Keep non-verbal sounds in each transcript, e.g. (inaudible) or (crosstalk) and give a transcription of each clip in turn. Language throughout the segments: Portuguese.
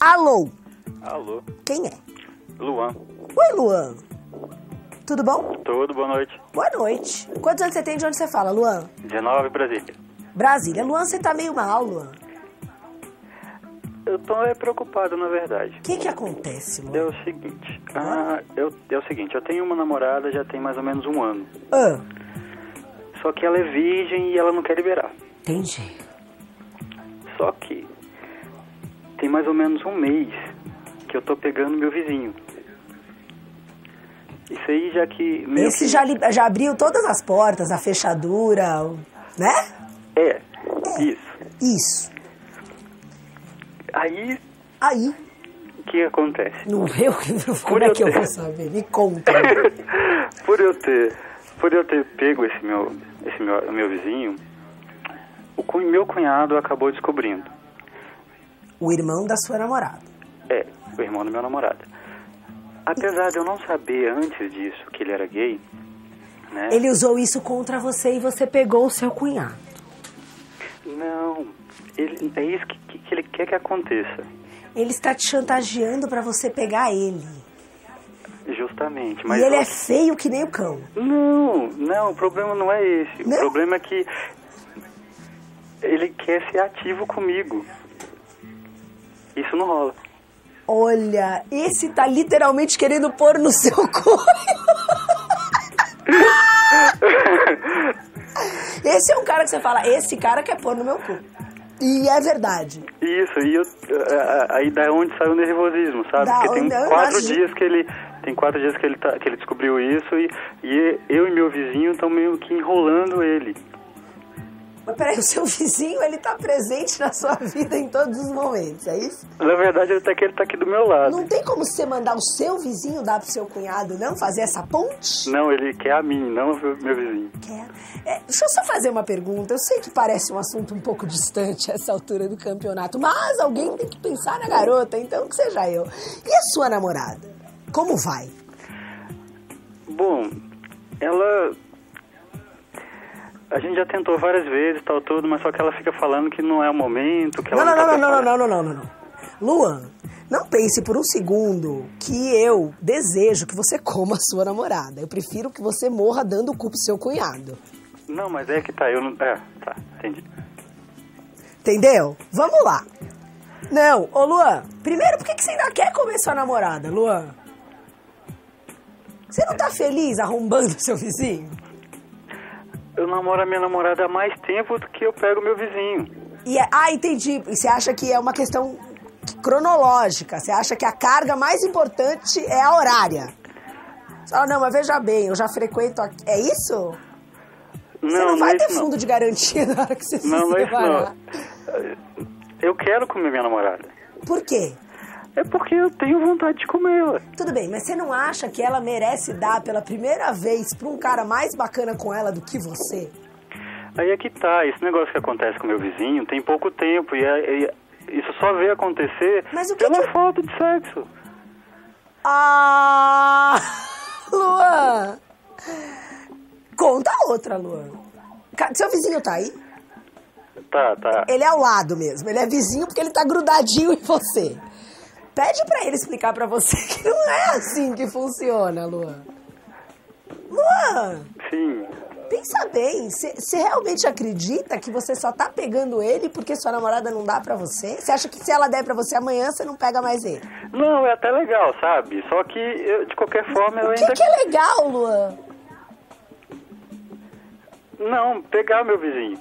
Alô, Alô, quem é? Luan. Oi, Luan. Tudo bom? Tudo, boa noite. Boa noite. Quantos anos você tem de onde você fala, Luan? 19, Brasília. Brasília. Luan, você tá meio mal, Luan. Eu tô é, preocupado, na verdade. O que que acontece, É Luan? o seguinte, ah, eu, é o seguinte, eu tenho uma namorada já tem mais ou menos um ano. Ah, Só que ela é virgem e ela não quer liberar. entendi. Só que tem mais ou menos um mês que eu tô pegando meu vizinho. Isso aí já que... Esse que- já, li- já abriu todas as portas, a fechadura, né? É, isso. Isso. Aí, Aí, o que acontece? no meu, como é que eu vou saber? Me conta. (laughs) por eu ter por eu ter pego esse meu esse meu, meu vizinho o meu cunhado acabou descobrindo O irmão da sua namorada. é o irmão do meu namorado apesar de eu não saber antes disso que ele era gay né Ele usou isso contra você e você pegou o seu cunhado. não ele é isso que, que, ele quer que aconteça Ele está te chantageando pra você pegar ele. justamente mas e ele eu- é feio que nem o cão. não não o problema não é esse Não? o problema é que ele quer ser ativo comigo isso não rola Olha, esse tá literalmente querendo pôr no seu (laughs) cu. esse é um cara que você fala, esse cara quer pôr no meu cu. E é verdade. Isso, e eu, a- a- aí da onde saiu o nervosismo, sabe? Da Porque tem quatro imagino. dias que ele tem quatro dias que ele tá, que ele descobriu isso e, e eu e meu vizinho estão meio que enrolando ele. Mas peraí, o seu vizinho, ele tá presente na sua vida em todos os momentos, é isso? Na verdade, ele tá aqui, ele tá aqui do meu lado. Não tem como você mandar o seu vizinho dar pro seu cunhado, não? Fazer essa ponte? Não, ele quer a mim, não o meu vizinho. Quer. É, deixa eu só fazer uma pergunta. Eu sei que parece um assunto um pouco distante a essa altura do campeonato, mas alguém tem que pensar na garota, então que seja eu. E a sua namorada? Como vai? Bom, ela a gente já tentou várias vezes, tal tudo, mas só que ela fica falando que não é o momento, que Não, ela não, tá não, não, não, preparada. não, não, não, não, não. Luan, não pense por um segundo que eu desejo que você coma a sua namorada. Eu prefiro que você morra dando o cu pro seu cunhado. Não, mas é que tá, eu não. É, tá, entendi. Entendeu? Vamos lá. Não, ô Luan, primeiro, por que, que você ainda quer comer sua namorada, Luan? Você não tá feliz arrombando (laughs) seu vizinho? Eu namoro a minha namorada há mais tempo do que eu pego meu vizinho. E é- ah, entendi. E você acha que é uma questão cronológica? Você acha que a carga mais importante é a horária? Fala, não, mas veja bem, eu já frequento aqui. É isso? Não, você não, não vai é ter isso não. fundo de garantia (laughs) na hora que você se Não, não é isso não. Eu quero comer minha namorada. Por quê? É porque eu tenho vontade de comê-la. Tudo bem, mas você não acha que ela merece dar pela primeira vez pra um cara mais bacana com ela do que você? Aí é que tá, esse negócio que acontece com meu vizinho tem pouco tempo e, é- e isso só veio acontecer Mas o que pela que- falta de sexo. Ah! (laughs) Luan! Conta outra, Luan. Seu vizinho tá aí? Tá, tá. Ele é ao lado mesmo. Ele é vizinho porque ele tá grudadinho em você. Pede pra ele explicar pra você (laughs) que não é assim que funciona, Luan. Luan, Sim. pensa bem. Você realmente acredita que você só tá pegando ele porque sua namorada não dá pra você? Você acha que se ela der pra você amanhã, você não pega mais ele? Não, é até legal, sabe? Só que, eu, de qualquer forma, eu O que, ainda... que é legal, Luan? Não, pegar meu vizinho.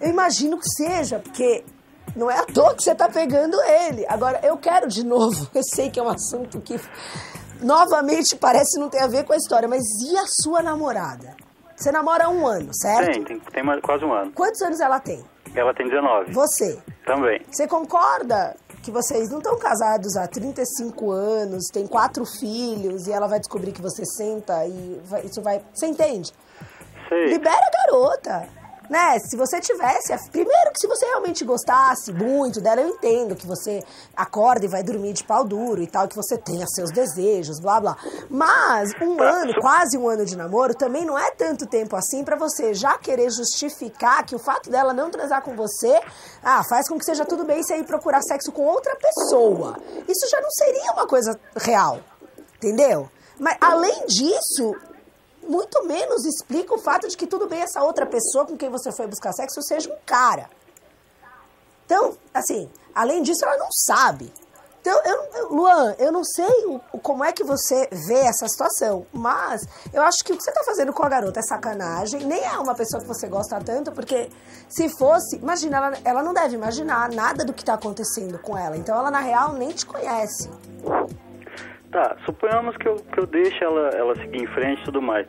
Eu imagino que seja, porque não é à toa que você tá pegando ele. Agora, eu quero de novo, (laughs) eu sei que é um assunto que novamente parece não ter a ver com a história, mas e a sua namorada? Você namora há um ano, certo? Tem, tem, tem mais, quase um ano. Quantos anos ela tem? Ela tem 19. Você. Também. Você concorda que vocês não estão casados há 35 anos, tem quatro filhos e ela vai descobrir que você senta e vai- isso vai. Você entende? Sei. Libera a garota. Né? Se você tivesse. Primeiro que se você realmente gostasse muito dela, eu entendo que você acorda e vai dormir de pau duro e tal, que você tenha seus desejos, blá blá. Mas um ano, quase um ano de namoro, também não é tanto tempo assim para você já querer justificar que o fato dela não transar com você, ah, faz com que seja tudo bem você ir procurar sexo com outra pessoa. Isso já não seria uma coisa real. Entendeu? Mas além disso, muito menos explica o fato de que tudo bem essa outra pessoa com quem você foi buscar sexo seja um cara. Então, assim, além disso, ela não sabe. Então, eu, Luan, eu não sei o, como é que você vê essa situação, mas eu acho que o que você está fazendo com a garota é sacanagem, nem é uma pessoa que você gosta tanto, porque se fosse, imagina, ela, ela não deve imaginar nada do que está acontecendo com ela, então ela na real nem te conhece. Tá, suponhamos que eu, que eu deixe ela, ela seguir em frente e tudo mais.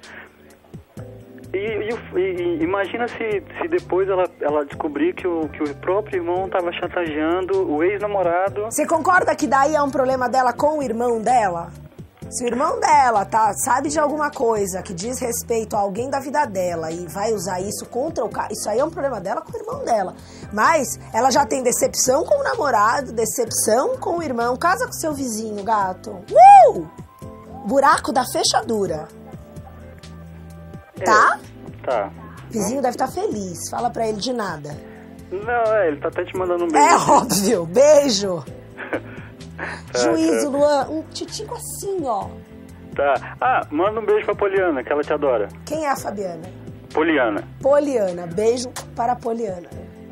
E, e, e, imagina se, se depois ela, ela descobrir que o, que o próprio irmão estava chantageando o ex-namorado. Você concorda que daí é um problema dela com o irmão dela? Se o irmão dela tá, sabe de alguma coisa que diz respeito a alguém da vida dela e vai usar isso contra o cara, isso aí é um problema dela com o irmão dela. Mas ela já tem decepção com o namorado, decepção com o irmão. Casa com seu vizinho, gato. Uh! Buraco da fechadura. Tá? É, tá. Vizinho deve estar tá feliz. Fala pra ele de nada. Não, é, ele tá até te mandando um beijo. É óbvio. Beijo. Tá, Juízo, tá. Luan. Um titico assim, ó. Tá. Ah, manda um beijo pra Poliana, que ela te adora. Quem é a Fabiana? Poliana. Poliana. Beijo para a Poliana.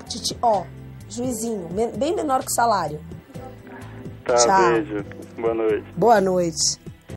Titi, ó, juizinho, bem menor que o salário. Tá, Tchau. beijo. Boa noite. Boa noite.